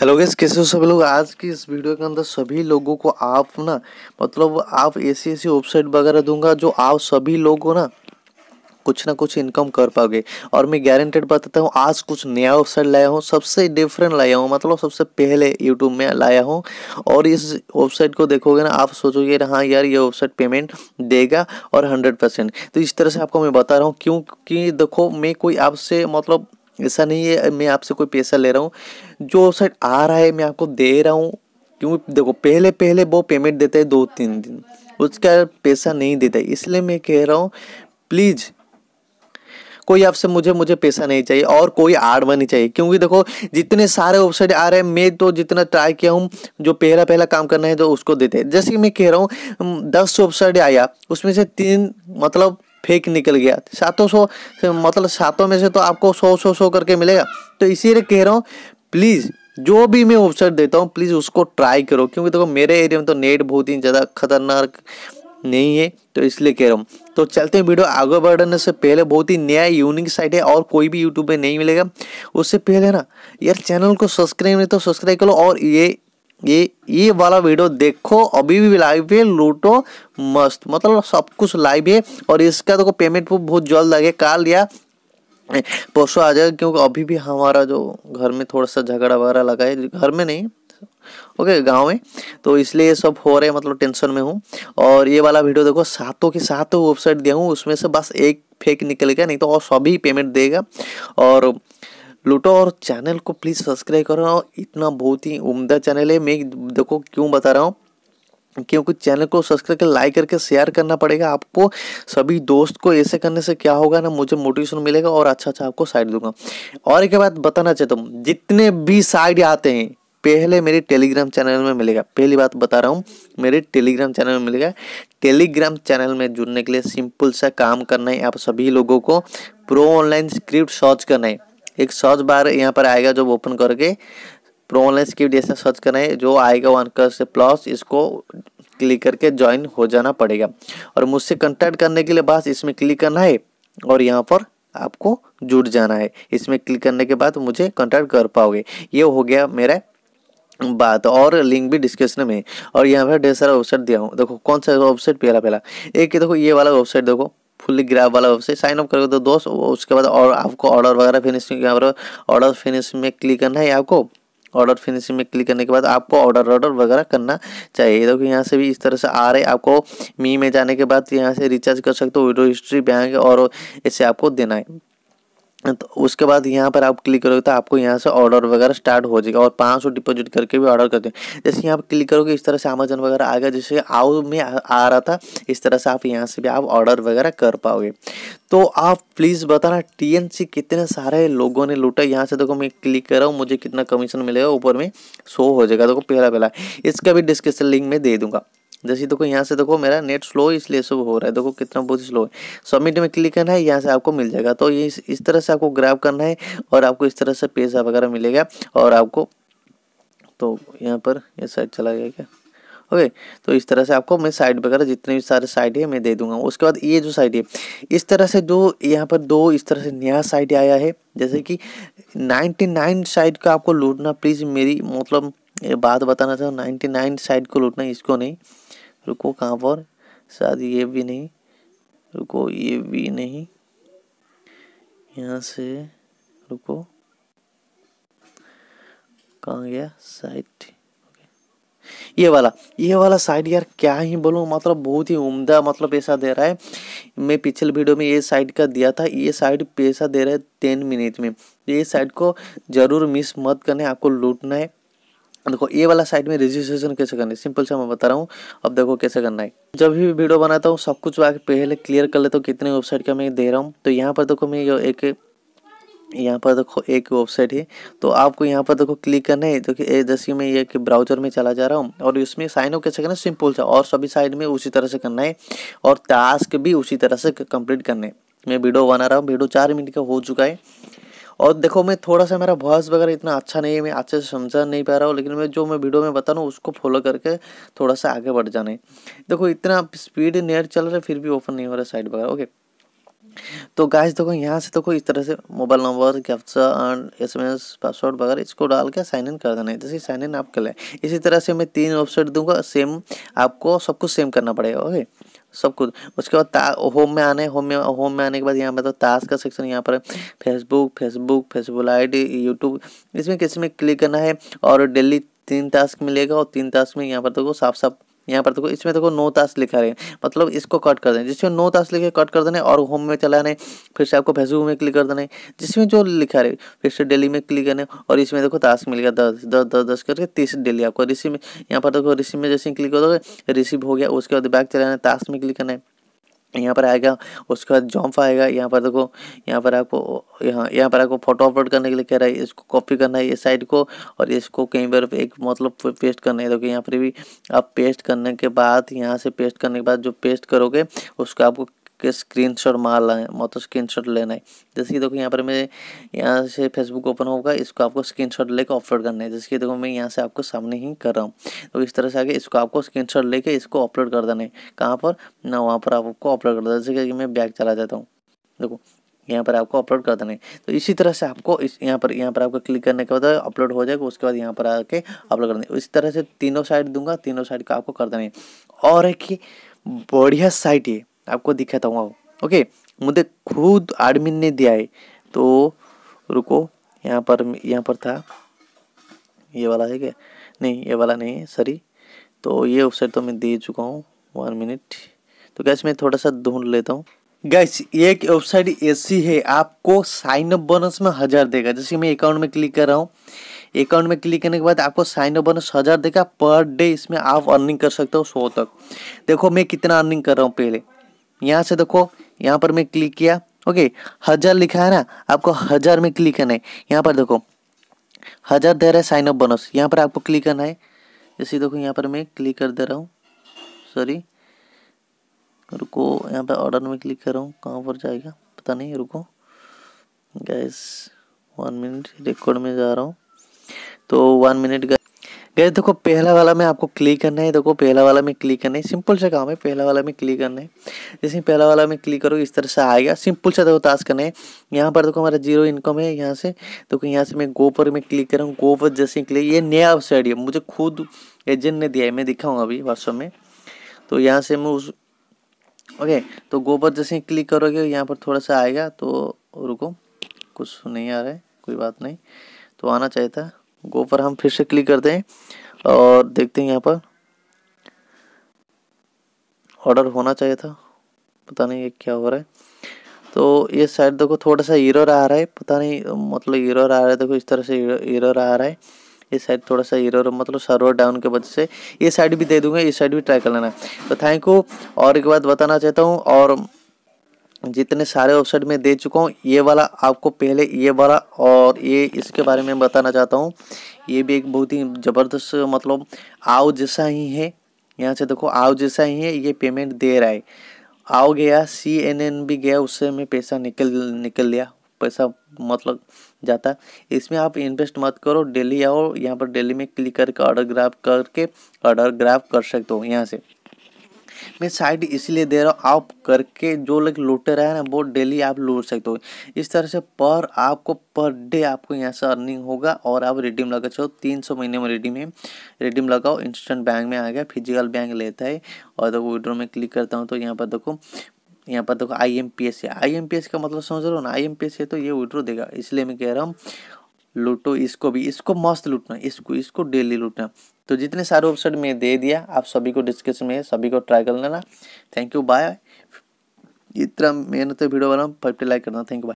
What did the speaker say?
Hello guys कैसे हो सब लोग? आज की इस वीडियो के अंदर सभी लोगों को आप ना मतलब आप ऐसी ऐसी वेबसाइट वगैरह दूँगा जो आप सभी लोगों ना, कुछ ना कुछ इनकम कर पाओगे। और मैं गारंटेड बताता हूँ, आज कुछ नया वेबसाइट लाया हूँ, सबसे डिफरेंट लाया हूँ मतलब सबसे पहले यूट्यूब में लाया हूँ। और इस वेबसाइट को देखोगे ना, आप सोचोगे हाँ यार, ये वेबसाइट पेमेंट देगा और हंड्रेड परसेंट तो इस तरह से आपको मैं बता रहा हूँ, क्योंकि देखो, मैं कोई आपसे मतलब ऐसा नहीं है, मैं आपसे कोई पैसा ले रहा हूँ। जो वेबसाइट आ रहा है, मैं आपको दे रहा हूँ। क्योंकि देखो, पहले पहले वो पेमेंट देते हैं दो तीन दिन। उसका पैसा नहीं देता। इसलिए मैं कह रहा हूँ प्लीज़ कोई आपसे मुझे मुझे पैसा नहीं चाहिए और कोई आड़ नहीं चाहिए। क्योंकि देखो, जितने सारे वेबसाइट आ रहे हैं, मैं तो जितना ट्राई किया हूँ, जो पहला पहला काम करना है तो उसको देते हैं। जैसे मैं कह रहा हूँ, दस वेबसाइट आया, उसमें से तीन मतलब फेक निकल गया। सातों सौ मतलब सातों में से तो आपको सौ सौ सौ करके मिलेगा। तो इसीलिए कह रहा हूँ प्लीज़ जो भी मैं वेबसाइट देता हूँ प्लीज़ उसको ट्राई करो। क्योंकि देखो तो मेरे एरिया में तो नेट बहुत ही ज़्यादा खतरनाक नहीं है तो इसलिए कह रहा हूँ। तो चलते हैं वीडियो आगे बढ़ने से पहले, बहुत ही नया यूनिक साइट है और कोई भी यूट्यूब पे नहीं मिलेगा। उससे पहले ना, यार चैनल को सब्सक्राइब नहीं तो सब्सक्राइब करो और ये ये ये वाला वीडियो देखो, अभी भी लाइव है, लूटो मस्त मतलब सब कुछ लाइव है, और इसका तो पेमेंट बहुत जल्द आगे काल या परसों आ जाएगा, क्योंकि अभी भी हमारा जो घर में थोड़ा सा झगड़ा वगैरह लगा है, घर में नहीं, ओके, गाँव में तो इसलिए ये सब हो रहे हैं मतलब टेंशन में हूँ, और ये वाला वीडियो देखो, सातों के सातों वेबसाइट दिया हूँ, उसमें से बस एक फेक निकल गया, नहीं तो और सभी पेमेंट देगा, और लूटो और चैनल को प्लीज़ सब्सक्राइब करो इतना बहुत ही उम्दा चैनल है। मैं देखो क्यों बता रहा हूँ? क्योंकि चैनल को सब्सक्राइब कर लाइक करके शेयर करना पड़ेगा। आपको सभी दोस्त को ऐसे करने से क्या होगा ना, मुझे मोटिवेशन मिलेगा और अच्छा अच्छा आपको साइड दूँगा। और एक बात बताना चाहता हूँ, जितने भी साइड आते हैं, पहले मेरे टेलीग्राम चैनल में मिलेगा। पहली बात बता रहा हूँ, मेरे टेलीग्राम चैनल में मिलेगा। टेलीग्राम चैनल में जुड़ने के लिए सिंपल सा काम करना है। आप सभी लोगों को प्रो ऑनलाइन स्क्रिप्ट सर्च करना है। एक सर्च बार यहाँ पर आएगा जो ओपन करके। प्रो ऑनलाइन स्क्रिप्ट जैसा सर्च करना है, जो आएगा वन कर से प्लस इसको क्लिक करके ज्वाइन हो जाना पड़ेगा। और मुझसे कंटेक्ट करने के लिए बस इसमें क्लिक करना है और यहाँ पर आपको जुड़ जाना है। इसमें क्लिक करने के बाद मुझे कंटेक्ट कर पाओगे। ये हो गया मेरा बात और लिंक भी डिस्क्रिप्शन में और यहाँ पर ढेर सारा वेबसाइट दिया हूँ। देखो, कौन सा वेबसाइट पहला पहला। एक देखो, ये वाला वेबसाइट देखो। फुल्ली ग्राफ वाला वेबसाइट साइन अप करोगे तो दोस्त उसके बाद और आपको ऑर्डर वगैरह फिनिशिंग यहाँ पर ऑर्डर फिनिश में क्लिक करना है आपको। ऑर्डर फिनिशिंग में क्लिक करने के बाद आपको ऑर्डर ऑर्डर वगैरह करना चाहिए। देखो यहाँ से भी इस तरह से आ रहे आपको मी में जाने के बाद यहाँ से रिचार्ज कर सकते हो विडो हिस्ट्री बैंक और इसे आपको देना है। तो उसके बाद यहाँ पर आप क्लिक करोगे तो आपको यहाँ से ऑर्डर वगैरह स्टार्ट हो जाएगा और पाँच सौ डिपोजिट करके भी ऑर्डर करते हैं। जैसे यहाँ पर क्लिक करोगे, इस तरह से अमेजन वगैरह आ गया। जैसे आओ में आ रहा था, इस तरह से आप यहाँ से भी आप ऑर्डर वगैरह कर पाओगे। तो आप प्लीज़ बताना टीएनसी कितने सारे लोगों ने लूटा? यहाँ से देखो मैं क्लिक कर रहा हूँ, मुझे कितना कमीशन मिलेगा? ऊपर में शो हो जाएगा। देखो पहला पहला, इसका भी डिस्क्रिप्शन लिंक में दे दूँगा। जैसे देखो यहाँ से देखो मेरा नेट स्लो इसलिए सब हो रहा है। देखो कितना बहुत स्लो है। सबमिट में क्लिक करना है यहाँ से आपको मिल जाएगा। तो ये इस, तरह से आपको ग्रैब करना है और आपको इस तरह से पैसा वगैरह मिलेगा और आपको तो यहाँ पर ये साइड चला गया क्या? ओके तो इस तरह से आपको मैं साइड वगैरह जितने भी सारे साइड है मैं दे दूँगा। उसके बाद ये जो साइड है इस तरह से जो यहाँ पर दो इस तरह से नया साइड आया है जैसे कि 99 साइड का आपको लूटना प्लीज़ मेरी मतलब ये बात बताना था चाहूँ 99 साइड को लूटना इसको नहीं। रुको कहाँ पर? शायद ये भी नहीं। रुको, ये भी नहीं। यहाँ से रुको। कहाँ गया? साइड ये वाला ये वाला साइड यार क्या ही बोलूँ मतलब बहुत ही उम्दा मतलब पैसा दे रहा है। मैं पिछले वीडियो में ये साइड का दिया था, ये साइड पैसा दे रहा है टेन मिनट में। ये साइड को ज़रूर मिस मत करना, आपको लूटना है। देखो, ये वाला साइड में रजिस्ट्रेशन कैसे करना? है सिंपल से मैं बता रहा हूँ। अब देखो कैसे करना है। जब भी वीडियो बनाता हूँ, सब कुछ पहले क्लियर कर लेता हूँ कितने वेबसाइट का मैं दे रहा हूँ। तो यहाँ पर देखो मैं एक, यहाँ पर देखो एक वेबसाइट है। तो आपको यहाँ पर देखो क्लिक करना है। तो जैसे मैं ये कि ब्राउज़र में चला जा रहा हूँ और इसमें साइन अप कैसे करना है? सिंपल से। और सभी साइड में उसी तरह से करना है। और टास्क भी उसी तरह से कंप्लीट करना है। मैं वीडियो बना रहा हूँ। वीडियो चार मिनट का हो चुका है। और देखो, मैं थोड़ा सा मेरा वॉइस वगैरह इतना अच्छा नहीं है, मैं अच्छे से समझा नहीं पा रहा हूँ, लेकिन मैं जो मैं वीडियो में बता रहा हूँ उसको फॉलो करके थोड़ा सा आगे बढ़ जाना है। देखो, इतना स्पीड नेट चल रहा है, फिर भी ओपन नहीं हो रहा साइड वगैरह ओके तो गाइस देखो, यहाँ से देखो, इस तरह से mobile number captcha and S M S password वगैरह, इसको डाल के साइन इन कर देना है। जैसे साइन इन आप कर लें इसी तरह से मैं तीन वेबसाइट दूँगा सेम आपको सब कुछ सेम करना पड़ेगा ओके सब कुछ। उसके बाद होम में आने होम में होम में आने के बाद यहाँ पर तो ताश का सेक्शन यहाँ पर Facebook Facebook Facebook D YouTube इसमें किसमें क्लिक करना है और डेली तीन टास्क मिलेगा और तीन टास्क में यहाँ पर तो साफ़ साफ़ यहाँ पर देखो, इसमें देखो नो ताश लिखा रहे मतलब इसको कट कर देने जिसमें नो ताश लिखे कट कर देना और होम में चला चलाने फिर से आपको फेसबुक में क्लिक कर देने, जिसमें जो लिखा रहे, फिर से डेली में क्लिक करने और इसमें देखो टास्क गया दस दस दस दस करके तीस डेली आपको। रिसीव यहाँ पर देखो रिसीव में जैसे क्लिक कर करोगे रिसीव हो गया उसके बाद बैक चलाना टास्क में क्लिक करना। है यहाँ पर आएगा, उसके बाद जॉम्प आएगा, यहाँ पर देखो, यहाँ पर आपको, यहाँ यहाँ पर आपको फ़ोटो अपलोड करने के लिए कह रहा है, इसको कॉपी करना है इस साइड को, और इसको कहीं पर एक मतलब पेस्ट करना है। देखो, यहाँ पर भी आप पेस्ट करने के बाद, यहाँ से पेस्ट करने के बाद जो पेस्ट करोगे, उसको आपको के स्क्रीनशॉट मार है मतलब स्क्रीनशॉट लेना है जैसे कि देखो यहाँ पर मैं यहाँ से फेसबुक ओपन होगा, इसको आपको स्क्रीनशॉट लेकर अपलोड करना है। जैसे कि देखो मैं यहाँ से आपको सामने ही कर रहा हूँ। तो इस तरह से आगे इसको आपको स्क्रीनशॉट लेके इसको अपलोड कर देना है। कहाँ पर? ना वहाँ पर आपको अपलोड कर देना जैसे कि मैं बैग चला जाता हूँ। देखो, यहाँ पर आपको अपलोड कर देना है। तो इसी तरह से आपको इस यहाँ पर यहाँ पर आपको क्लिक करने के बाद अपलोड हो जाएगा, उसके बाद यहाँ पर आके अपलोड कर देना इस तरह से तीनों साइड दूँगा, तीनों साइड का आपको कर देना है। और एक ही बढ़िया साइट है आपको दिखाता हूँ ओके, मुझे खुद एडमिन ने दिया है। तो रुको, यहाँ पर यहाँ पर था। ये वाला है क्या? नहीं, ये वाला नहीं है सॉरी तो ये वेबसाइट तो मैं दे चुका हूँ वन मिनट तो गैस मैं थोड़ा सा ढूंढ लेता हूँ। गैस एक वेबसाइट ऐसी है, आपको साइन अप बोनस में हज़ार देगा। जैसे मैं अकाउंट में क्लिक कर रहा हूँ अकाउंट में क्लिक करने के बाद आपको साइन अप बोनस हज़ार देगा पर डे इसमें आप अर्निंग कर सकते हो सौ तक। देखो, मैं कितना अर्निंग कर रहा हूँ पहले। यहाँ से देखो, यहाँ पर मैं क्लिक किया। ओके हज़ार लिखा है ना? आपको हज़ार में क्लिक करना है। यहाँ पर देखो, हज़ार दे रहा है साइन अप बोनस यहाँ पर आपको क्लिक करना है। जैसे देखो, यहाँ पर मैं क्लिक कर दे रहा हूँ। सॉरी रुको, यहाँ पर ऑर्डर में क्लिक कर रहा हूँ। कहाँ पर जाएगा? पता नहीं, रुको। गैस वन मिनट रिकॉर्ड में जा रहा हूँ। तो वन मिनट गए देखो, पहला वाला में आपको क्लिक करना है, देखो, पहला वाला में क्लिक करना है। सिंपल सा काम है, पहला वाला में क्लिक करना है। जैसे पहला वाला में क्लिक करो, इस तरह से आएगा। सिंपल सा देखो टास्क करना है। यहाँ पर देखो, हमारा ज़ीरो इनकम है, यहाँ से। देखो, यहाँ से मैं गो पर में क्लिक कर रहा हूँ। गो पर जैसे क्लिक ये नया वेबसाइट है। मुझे खुद एजेंट ने दिया है, मैं दिखाऊँगा अभी व्हाट्सअप में। तो यहाँ से मैं उस ओके तो गो पर जैसे क्लिक करोगे, यहाँ पर थोड़ा सा आएगा। तो रुको, कुछ नहीं आ रहा है, कोई बात नहीं। तो आना चाहिए था। गो पर हम फिर से क्लिक करते हैं और देखते हैं यहाँ पर। ऑर्डर होना चाहिए था। पता नहीं ये क्या हो रहा है। तो ये साइड देखो थोड़ा सा एरर आ रहा है। पता नहीं मतलब एरर आ रहा है, देखो इस तरह से एरर आ रहा है। ये साइड थोड़ा सा एरर मतलब सर्वर डाउन के वजह से। ये साइड भी दे दूँगा, ये साइड भी ट्राई कर लेना। तो थैंक यू और एक बात बताना चाहता हूँ, और जितने सारे वेबसाइट में दे चुका हूँ, ये वाला आपको पहले ये वाला और ये इसके बारे में बताना चाहता हूँ। ये भी एक बहुत ही ज़बरदस्त मतलब आओ जैसा ही है। यहाँ से देखो, आओ जैसा ही है, ये पेमेंट दे रहा है। आओ गया सी एन एन भी गया, उससे मैं पैसा निकल निकल लिया। पैसा मतलब जाता। इसमें आप इन्वेस्ट मत करो डेली आओ, यहाँ पर डेली में क्लिक करके ऑर्डर ग्राफ करके ऑर्डर ग्राफ कर सकते हो यहाँ से। मैं साइड इसलिए दे रहा हूँ, आप करके जो लोग लूटे रहे ना, वो डेली आप लूट सकते हो। इस तरह से पर आपको पर डे आपको यहाँ से अर्निंग होगा और आप रिडीम लगा चाहो तीन सौ महीने में रिडीम है। रिडीम लगाओ, इंस्टेंट बैंक में आ गया, फ़िज़िकल बैंक लेता है। और देखो, विड्रो में क्लिक करता हूँ तो यहाँ पर देखो, यहाँ पर देखो आई एम पी एस है। आई एम पी एस का मतलब समझ रहे हो ना? आई एम पी एस है तो ये विड्रो देगा। इसलिए मैं कह रहा हूँ लूटो, इसको भी, इसको मस्त लूटना, इसको इसको डेली लूटना। तो जितने सारे ऑप्शन में दे दिया, आप सभी को डिस्कशन में, सभी को ट्राई कर लेना। थैंक यू बाय इतना मेहनत वीडियो बना फाइव लाइक करना। Thank you bye